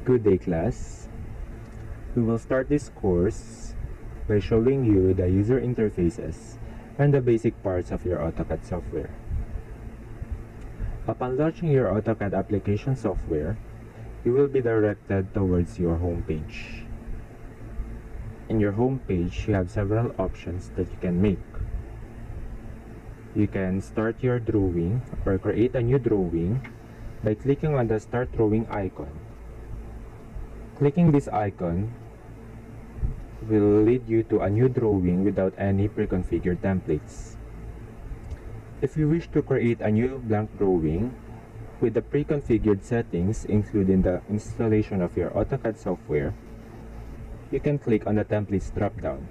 Good day class. We will start this course by showing you the user interfaces and the basic parts of your AutoCAD software. Upon launching your AutoCAD application software, you will be directed towards your home page. In your home page, you have several options that you can make. You can start your drawing or create a new drawing by clicking on the Start Drawing icon. Clicking this icon will lead you to a new drawing without any pre-configured templates. If you wish to create a new blank drawing with the pre-configured settings including the installation of your AutoCAD software, you can click on the Templates drop-down,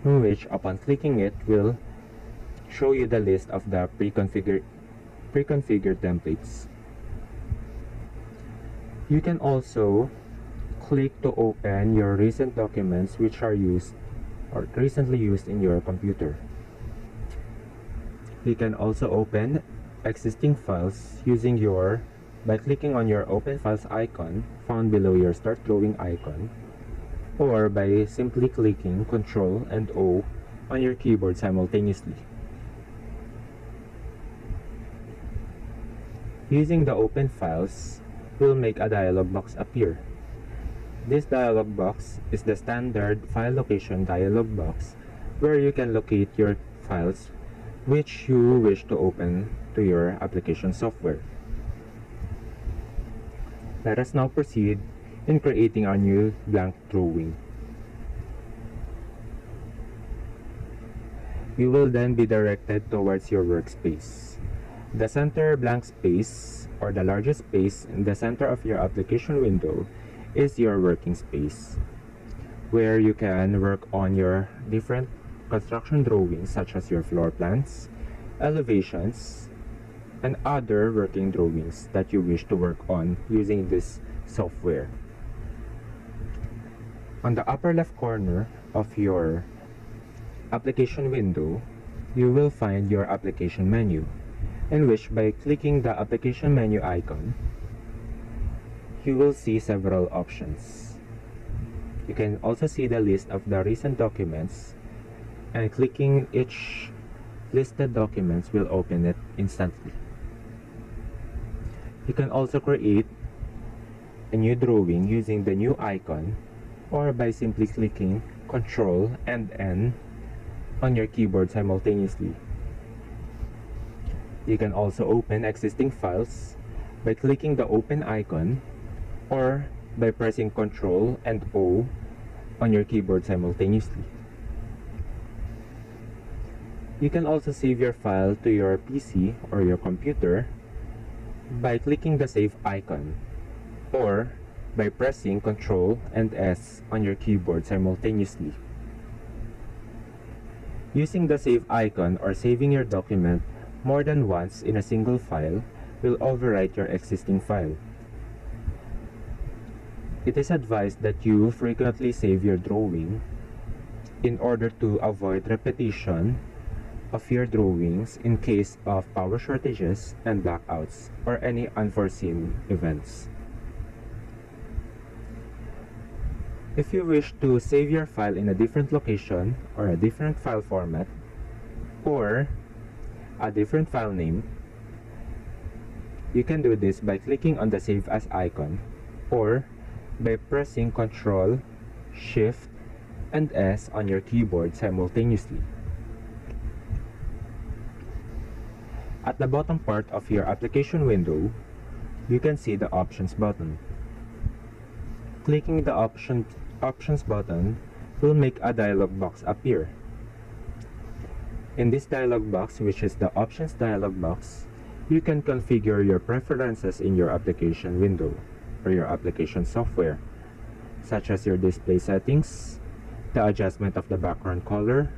which upon clicking it will show you the list of the pre-configured pre-configured templates. You can also click to open your recent documents which are used or recently used in your computer. You can also open existing files using your by clicking on your open files icon found below your start drawing icon or by simply clicking Ctrl and O on your keyboard simultaneously. Using the open files, will make a dialog box appear. This dialog box is the standard file location dialog box where you can locate your files which you wish to open to your application software. Let us now proceed in creating our new blank drawing. You will then be directed towards your workspace. The center blank space or the largest space in the center of your application window is your working space where you can work on your different construction drawings such as your floor plans, elevations, and other working drawings that you wish to work on using this software. On the upper left corner of your application window, you will find your application menu in which by clicking the application menu icon, you will see several options. You can also see the list of the recent documents and clicking each listed documents will open it instantly. You can also create a new drawing using the new icon or by simply clicking Ctrl and N on your keyboard simultaneously. You can also open existing files by clicking the open icon or by pressing Ctrl and O on your keyboard simultaneously. You can also save your file to your PC or your computer by clicking the save icon or by pressing Ctrl and S on your keyboard simultaneously. Using the save icon or saving your document more than once in a single file will overwrite your existing file. It is advised that you frequently save your drawing in order to avoid repetition of your drawings in case of power shortages and blackouts or any unforeseen events. If you wish to save your file in a different location or a different file format, or a different file name, you can do this by clicking on the Save As icon or by pressing Ctrl, Shift, and S on your keyboard simultaneously. At the bottom part of your application window, you can see the Options button. Clicking the option, Options button will make a dialog box appear. In this dialog box, which is the Options dialog box, you can configure your preferences in your application window or your application software, such as your display settings, the adjustment of the background color,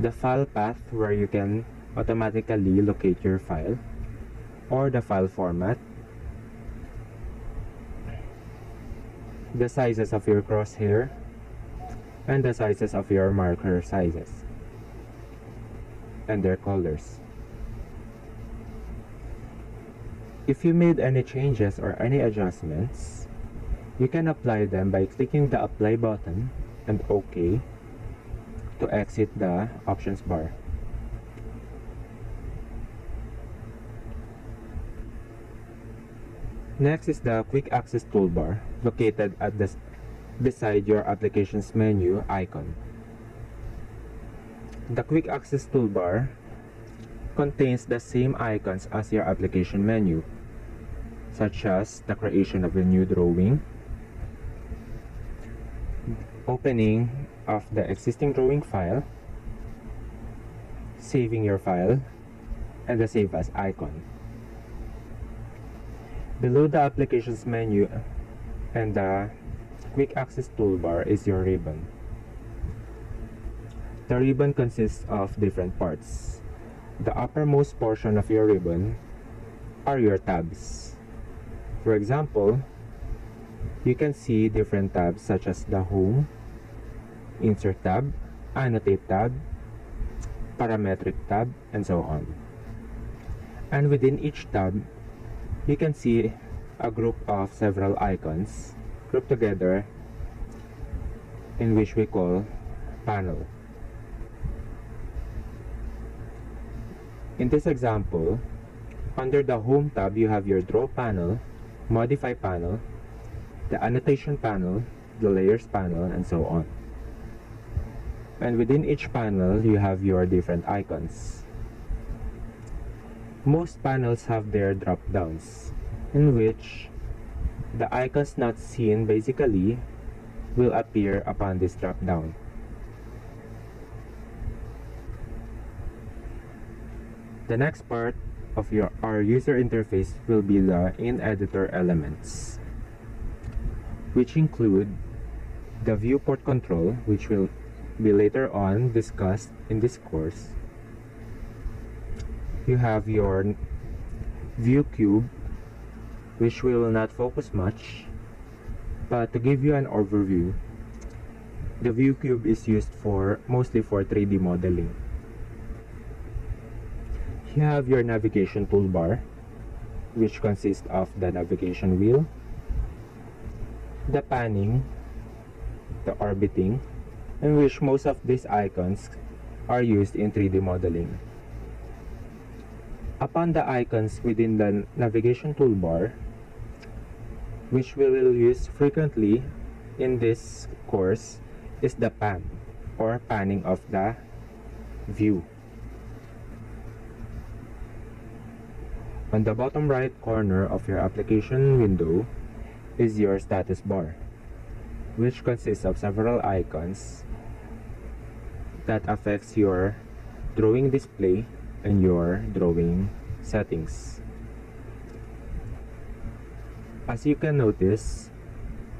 the file path where you can automatically locate your file, or the file format, the sizes of your crosshair, and the sizes of your marker sizes and their colors. If you made any changes or any adjustments, you can apply them by clicking the apply button and OK to exit the options bar. Next is the quick access toolbar located at the beside your applications menu icon. The quick access toolbar contains the same icons as your application menu such as the creation of a new drawing, opening of the existing drawing file, saving your file, and the save as icon. Below the applications menu and the quick access toolbar is your ribbon. The ribbon consists of different parts. The uppermost portion of your ribbon are your tabs. For example, you can see different tabs such as the Home, Insert tab, Annotate tab, Parametric tab, and so on. And within each tab, you can see a group of several icons grouped together in which we call panel. In this example, under the Home tab, you have your Draw panel, Modify panel, the Annotation panel, the Layers panel, and so on. And within each panel, you have your different icons. Most panels have their drop-downs, in which the icons not seen basically will appear upon this drop-down. The next part of your our user interface will be the in-editor elements, which include the viewport control, which will be later on discussed in this course, you have your view cube which we will not focus much but to give you an overview the view cube is used for mostly for 3d modeling you have your navigation toolbar which consists of the navigation wheel the panning the orbiting in which most of these icons are used in 3d modeling upon the icons within the navigation toolbar, which we will use frequently in this course, is the pan or panning of the view. On the bottom right corner of your application window is your status bar, which consists of several icons that affects your drawing display and your drawing settings. As you can notice,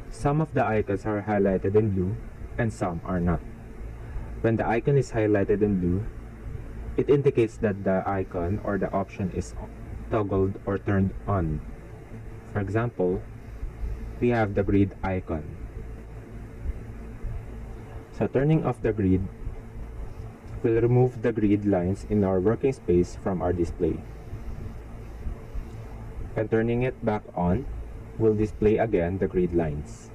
some of the icons are highlighted in blue and some are not. When the icon is highlighted in blue, it indicates that the icon or the option is toggled or turned on. For example, we have the grid icon. So turning off the grid will remove the grid lines in our working space from our display. And turning it back on will display again the grid lines.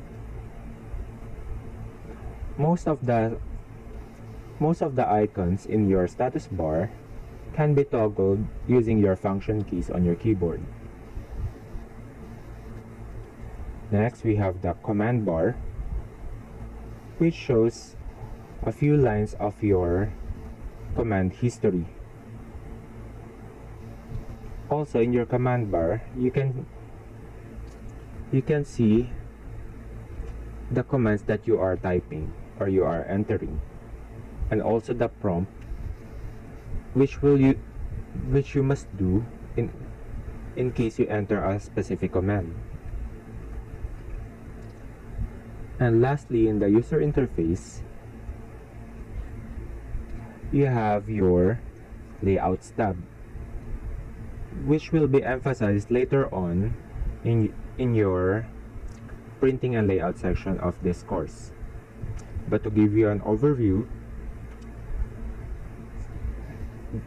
Most of the most of the icons in your status bar can be toggled using your function keys on your keyboard. Next, we have the command bar, which shows a few lines of your command history. Also in your command bar, you can you can see the commands that you are typing or you are entering and also the prompt which will you which you must do in in case you enter a specific command. And lastly, in the user interface, you have your layouts tab which will be emphasized later on in, in your printing and layout section of this course. But to give you an overview,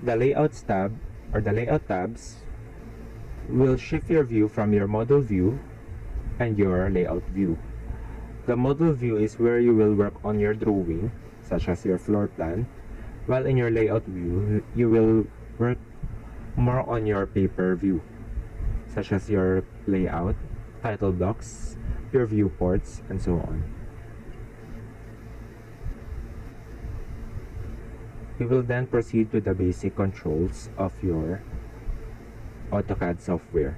the layouts tab or the layout tabs will shift your view from your model view and your layout view. The model view is where you will work on your drawing, such as your floor plan, while in your layout view, you will work more on your paper view, such as your layout, title blocks, your viewports, and so on. We will then proceed to the basic controls of your AutoCAD software.